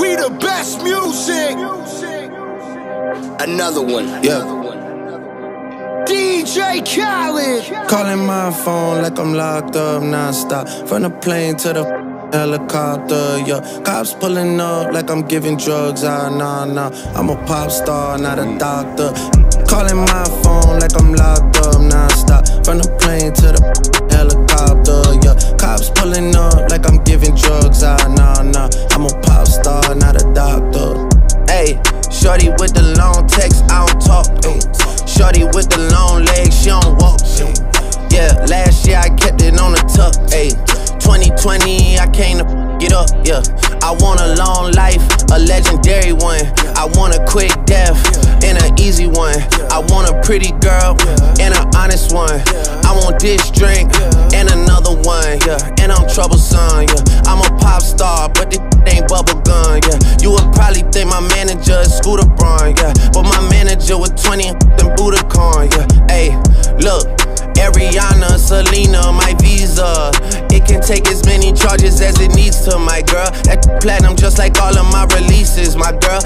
We the best music. Another one. Yeah. DJ Khaled. Calling my phone like I'm locked up nonstop. From the plane to the helicopter, yeah. Cops pulling up like I'm giving drugs. Ah, nah, nah. I'm a pop star, not a doctor. Calling my phone like I'm locked up nonstop. From the plane to the helicopter, yeah. Cops pulling up like I'm giving drugs. Ah, nah, nah. Get up. Yeah, I want a long life, a legendary one. I want a quick death and an easy one. I want a pretty girl and an honest one. I want this drink and another one. Yeah, and I'm troublesome. Yeah, I'm a pop star, but this ain't bubble gun. Yeah, you would probably think my manager is Scooter Braun. Yeah, but my manager was 20 and Budokan. Yeah, hey, look. Ariana, Selena, my visa. It can take as many charges as it needs to, my girl. That platinum just like all of my releases, my girl.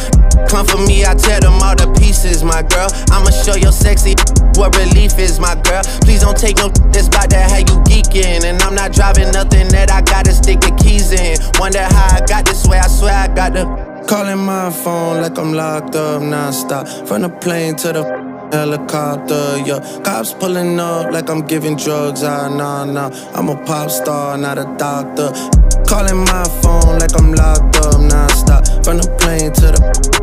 Come for me, I tear them all to pieces, my girl. I'ma show your sexy what relief is, my girl. Please don't take no that's about that how you geeking. And I'm not driving nothing that I gotta stick the keys in. Wonder how I got this way, I swear I got the. Calling my phone like I'm locked up nonstop. From the plane to the helicopter, yeah. Cops pulling up like I'm giving drugs. Ah, nah, nah. I'm a pop star, not a doctor. Calling my phone like I'm locked up nonstop. From the plane to the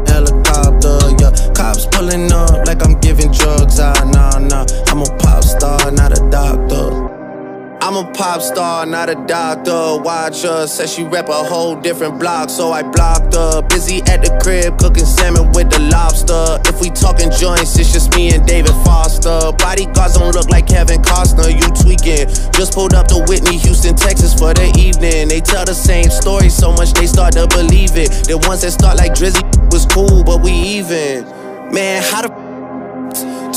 helicopter, yeah. Cops pulling up like I'm giving drugs. Ah, pop star, not a doctor. Watch her, said she rep a whole different block, so I blocked her. Busy at the crib, cooking salmon with the lobster. If we talking joints, it's just me and David Foster. Bodyguards don't look like Kevin Costner, you tweaking. Just pulled up to Whitney, Houston, Texas for the evening. They tell the same story so much they start to believe it. The ones that start like Drizzy was cool, but we even. Man, how the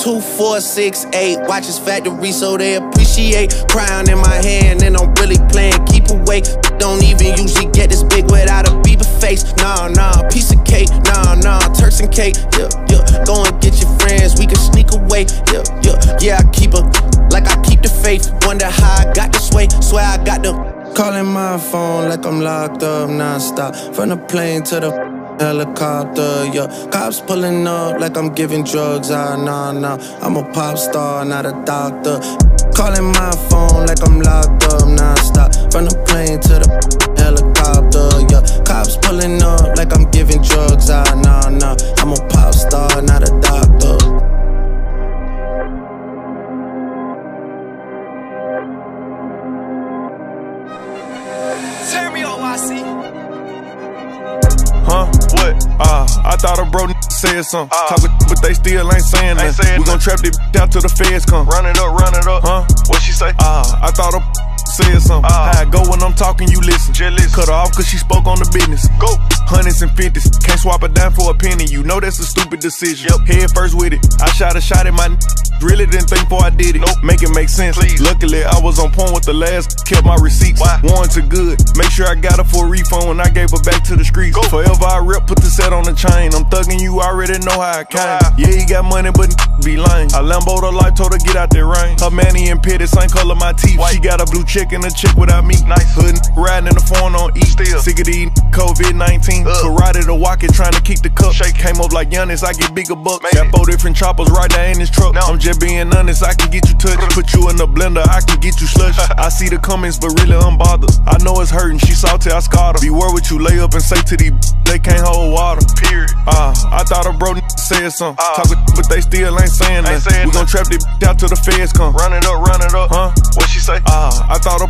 Two, four, six, eight. Watches factory so they appreciate. Crown in my hand and I'm really playing. Keep away. Don't even usually get this big without a Bieber face. Nah, nah, piece of cake. Nah, nah, Turks and cake. Yeah, yeah. Go and get your friends. We can sneak away. Yeah, yeah. Yeah, I keep her like I keep the faith. Wonder how I got this way. Swear I got the. Calling my phone like I'm locked up nonstop. From the plane to the helicopter, yeah. Cops pulling up like I'm giving drugs. Ah, nah, nah. I'm a pop star, not a doctor. Calling my phone like I'm locked up nonstop. From the plane to the helicopter, yeah. Cops pulling up like I'm giving drugs. Ah, nah, nah. I thought a bro said something. Uh, Talking, but they still ain't saying nothing. we gon' trap this out till the feds come. Run it up, run it up. Huh? What she say? Ah, I thought a said something. Uh, I go when I'm talking, you listen. Listen. Cut her off cause she spoke on the business. Go. Hundreds and fifties, can't swap it down for a penny. You know that's a stupid decision. Yep. Head first with it. I shot a shot at my. n- Really didn't think before I did it. Nope. Make it make sense. Please. Luckily, I was on point with the last. Kept my receipts. Why? Warranted good. Make sure I got her for a refund when I gave her back to the streets. Go. Forever I rep, put the set on the I'm you, already know how I came. Yeah, he got money, but be lame. I Lambo the life, told her get out that rain. Her manny and pitted, same color my teeth. White. She got a blue chick and a chick without me. Nice. Hood riding in the phone on E. Still. Sick of these COVID 19. Ugh. Karate to walk it, trying to keep the cup. Shake. Came up like Giannis, I get bigger bucks. Maybe. Got four different choppers right there in this truck. No. I'm just being honest, I can get you touched. Put you in the blender, I can get you slush. I see the comments, but really I'm bothered. I know it's hurting, she salty, I scarred her. Beware what you lay up and say to these they can't hold water. Period. Uh, Ah, I thought a bro said something. Ah. Talking, but they still ain't saying Ain't nothing. saying we gon' trap this out till the feds come. Run it up, run it up. Huh? What she say? Ah, I thought a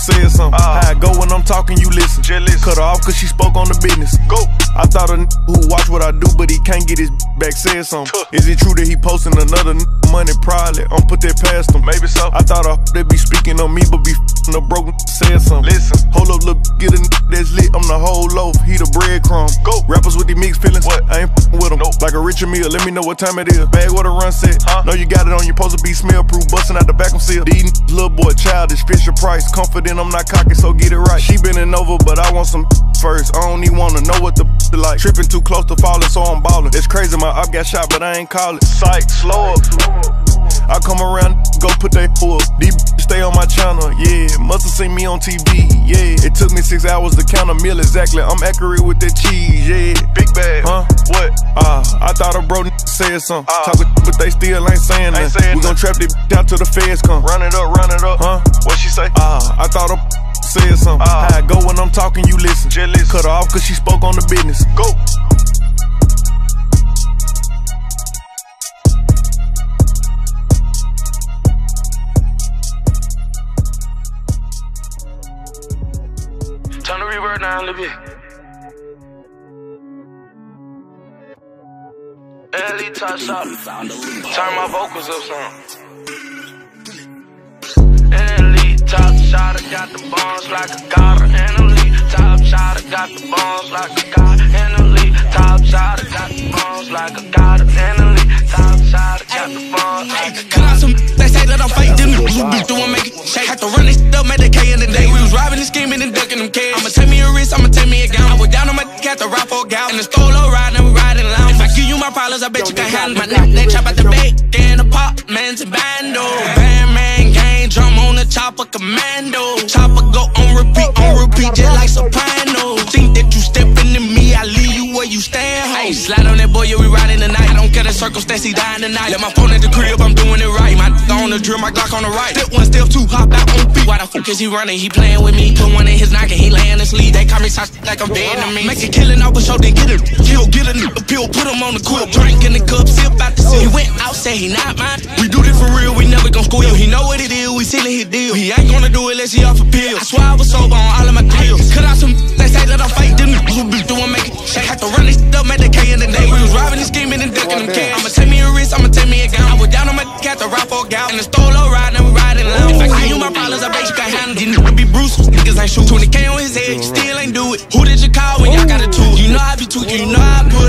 said something. Ah. How I go when I'm talking, you listen. Listen. Cut her off cause she spoke on the business. Go. I thought a n- who watch what I do, but he can't get his back said something. Tuh. Is it true that he posting another n- money? Probably. I'm put that past him. Maybe so. I thought a they be speaking on me, but be f***ing a broke n- said something. Listen. Hold up, look, get a n- that's lit. I'm the whole loaf. He the breadcrumb. Go. Rappers with these mixed feelings. What? I ain't f***ing with them. Nope. Like a Richard Mille. Let me know what time it is. Bag what a run set. Huh? Know you got it on. You supposed to be smell proof. Busting out the back of seal. These little boy childish. Fisher Price. Confident I'm not cocky, so get it right. She bending over, but I want some first. I don't even wanna know what the like tripping too close to falling, so I'm ballin'. It's crazy, my up got shot, but I ain't call it. Sight, slow up. I come around, go put that up. These stay on my channel, yeah. Must've seen me on TV, yeah. It took me six hours to count a meal exactly. I'm accurate with that cheese, yeah. Big bag. Huh? What? Ah, uh, I thought a bro said something. Uh, Talkin', but they still ain't saying ain't nothing. We gon' trap this out till the feds come. Run it up, run it up. Huh? What she say? Ah, uh, I thought a said something. Uh, How I go when I'm talking, you listen. Listen. Cut her off cause she spoke on the business. Go. Turn the reverb down a bit. LE top shot. Turn my vocals up some. Elite top shot, I got the bombs like a god. And got the like a god. And elite top shot, got the bombs like a god. And elite top shot, got the bombs like a god. Some, they say that I'm fake, them niggas doing make it shake. Had to run this up, made the K in the day. We was robbing and scheming and ducking them kids. I'ma take me a wrist, I'ma take me a gown. I was down on my dick, had to ride for a gal. In the stolo ride, and we riding loud. If I give you my problems, I bet you can handle my neck. They chop out the bait, in apartments and bando. Chopper, commando. Chopper go on repeat, on repeat, just like soprano. Think that you stepping to me, I leave you where you stand. Hey, slide on that boy, yeah, we riding the night. I don't care the circumstance, he dying tonight. Let my phone at the crib, I'm doing it right. My on the drill, my Glock on the right. Step one, step two, hop out on feet. Why the fuck is he running? He playing with me. Put one in his noggin, he laying asleep. They call me touch like I'm dead to me. Make a killing off a show, then get it. Kill, get a nigga pill, put him on the quill. Drink in the cup, sip out the oh. sip. He went out, say he not mine. We do this for real, gon' squeal. He know what it is, we sealing his deal. He ain't gonna do it unless he off a pill. I swear I was sober on all of my deals. Cut out some, they say that I'm fake, them niggas who be doing make it shake. Had to run this up, make the K in the day. We was robbing and scheming and ducking them kids. I'ma take me a wrist, I'ma take me a gown. I was down on my dick, had to ride for a gal. In the stolo ride, and we riding loud. If I you my problems, I bet you can handle it. Niggas be Bruce, niggas ain't shoot. 20K on his head, still ain't do it. Who did you call when y'all got a tool? You know I be tweaking, you know I put.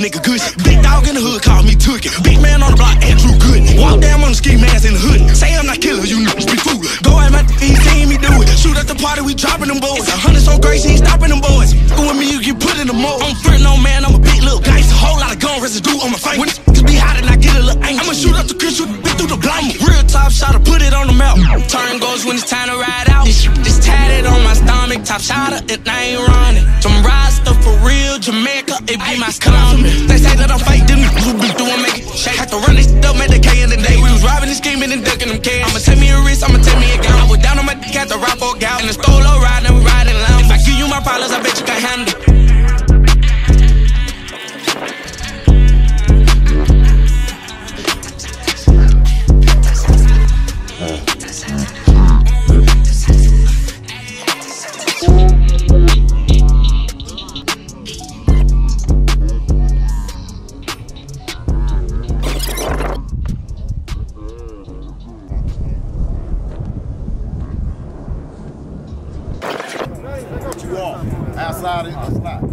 Nigga good. Big dog in the hood, called me Took it. Big man on the block, Andrew Good. Walk down on the ski mask in the hood. Say I'm not killing you, niggas be fool. Go at my he seen me do it. Shoot at the party, we dropping them boys. A hundred so crazy, he stopping them boys. Go with me, you get put in the mold. I'm front no man, I'm a big little guy. It's a whole lot of gun residue on my face. When niggas be hot and I get a little angry. I'ma shoot up the Chris, shoot the through the blind. Real top shot, to put it on the map. Turn goes when it's time to ride out. This just tatted on my stomach. Top shot, it I ain't running. Some stuff for real, Jamaica, it be my stomach. They say that I'm fake, them who be doing make it shake. Had to run this up, make the K in the day. We was robbing and scheming and ducking them kids. I'ma take me a wrist, I'ma take me a gown. I was down on my dick, had to ride for a gal. In the stolo ride, and we riding loud. If I give you my problems, I bet you can handle Outside, outside.